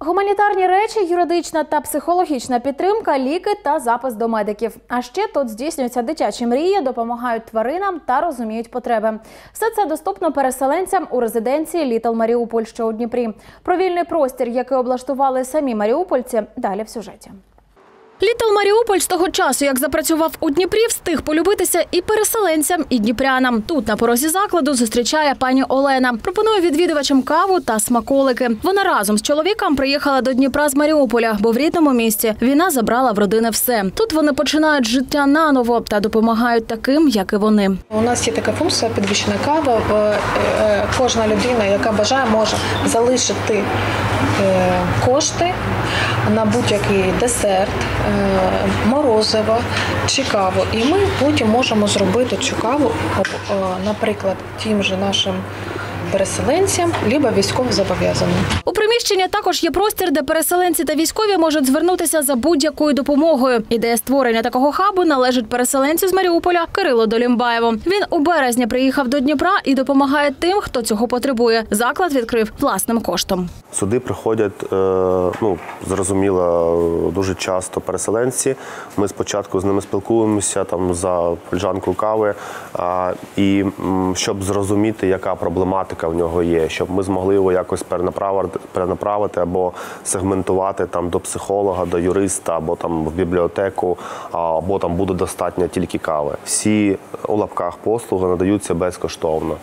Гуманітарні речі, юридична та психологічна підтримка, ліки та запис до медиків. А ще тут здійснюються дитячі мрії, допомагають тваринам та розуміють потреби. Все це доступно переселенцям у резиденції Літл Маріуполь, що у Дніпрі. Про вільний простір, який облаштували самі маріупольці, далі в сюжеті. Літл Маріуполь з того часу, як запрацював у Дніпрі, встиг полюбитися і переселенцям, і дніпрянам. Тут на порозі закладу зустрічає пані Олена. Пропонує відвідувачам каву та смаколики. Вона разом з чоловіком приїхала до Дніпра з Маріуполя, бо в рідному місті війна забрала в родини все. Тут вони починають життя наново та допомагають таким, як і вони. У нас є така функція підвищена кава. Е, е, Кожна людина, яка бажає, може залишити е, кошти на будь-який десерт, е, морозиво чи каву. І ми потім можемо зробити цю каву, наприклад, тим же нашим переселенцям, либо військовозобов'язаним. У приміщенні також є простір, де переселенці та військові можуть звернутися за будь-якою допомогою. Ідея створення такого хабу належить переселенцю з Маріуполя Кирилу Долімбаєву. Він у березні приїхав до Дніпра і допомагає тим, хто цього потребує. Заклад відкрив власним коштом. Сюди приходять, е, ну зрозуміло, дуже часто переселенці. Ми спочатку з ними спілкуємося там за пляжанку кави, і щоб зрозуміти, яка проблематика в нього є, щоб ми змогли його якось перенаправити, перенаправити або сегментувати там до психолога, до юриста, або там в бібліотеку, або там буде достатньо тільки кави. Всі у лапках послуги надаються безкоштовно.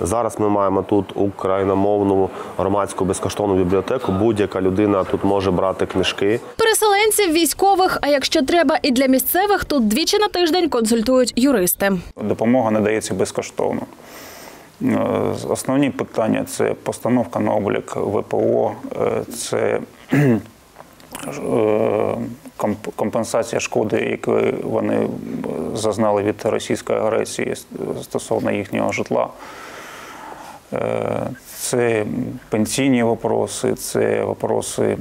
Зараз ми маємо тут україномовну громадську безкоштовну бібліотеку. Будь-яка людина тут може брати книжки. Переселенців, військових, а якщо треба, і для місцевих тут двічі на тиждень консультують юристи. Допомога надається безкоштовно. Е, Основні питання це постановка на облік ВПО, е, це е, компенсація шкоди, яку вони зазнали від російської агресії стосовно їхнього житла. Це пенсійні вопроси, це вопроси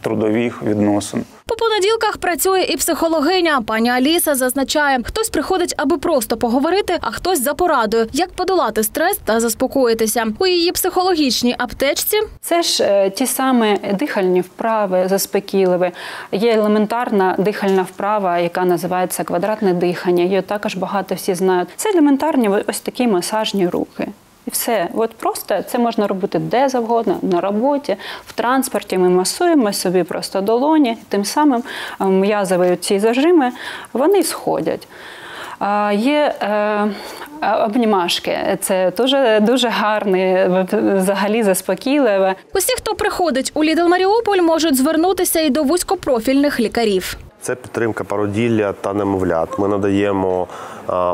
трудових відносин. По понеділках працює і психологиня. Пані Аліса зазначає, хтось приходить, аби просто поговорити, а хтось за порадою, як подолати стрес та заспокоїтися. У її психологічній аптечці Це ж е, ті самі дихальні вправи, заспокійливі. Є елементарна дихальна вправа, яка називається квадратне дихання. Її також багато всі знають. Це елементарні ось такі масажні рухи. Все, от просто це можна робити де завгодно, на роботі, в транспорті. Ми масуємо собі просто долоні, тим самим е, м'язові ці зажими вони сходять. Є е, обнімашки. Це дуже дуже гарне, взагалі заспокійливе. усі, хто приходить у Лідл Маріуполь, можуть звернутися і до вузькопрофільних лікарів. Це підтримка породілля та немовлят. Ми надаємо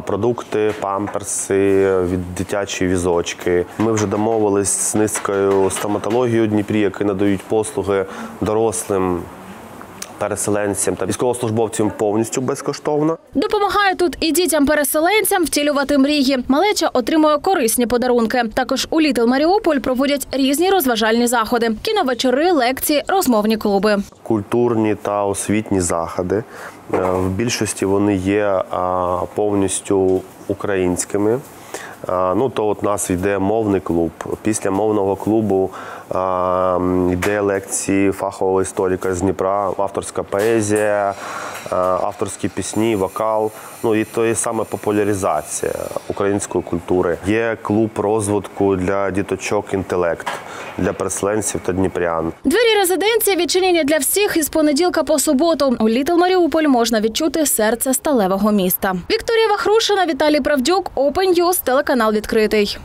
продукти, памперси, дитячі візочки. Ми вже домовились з низкою стоматологією у Дніпрі, які надають послуги дорослим переселенцям та військовослужбовцям повністю безкоштовно. Допомагає тут і дітям-переселенцям втілювати мрії. Малеча отримує корисні подарунки. Також у Літл Маріуполь проводять різні розважальні заходи: кіновечори, лекції, розмовні клуби. культурні та освітні заходи. Е, В більшості вони є повністю українськими. Ну, то от у нас йде мовний клуб. Після мовного клубу йде лекції фахового історика з Дніпра, авторська поезія, авторські пісні, вокал. Ну і то є саме популяризація української культури. Є клуб розвитку для діточок інтелект для переселенців та дніпрян. Двері резиденції відчинені для всіх із понеділка по суботу. У Літл Маріуполь можна відчути серце сталевого міста. Вікторія Вахрушина, Віталій Правдюк, Open телеканал відкритий.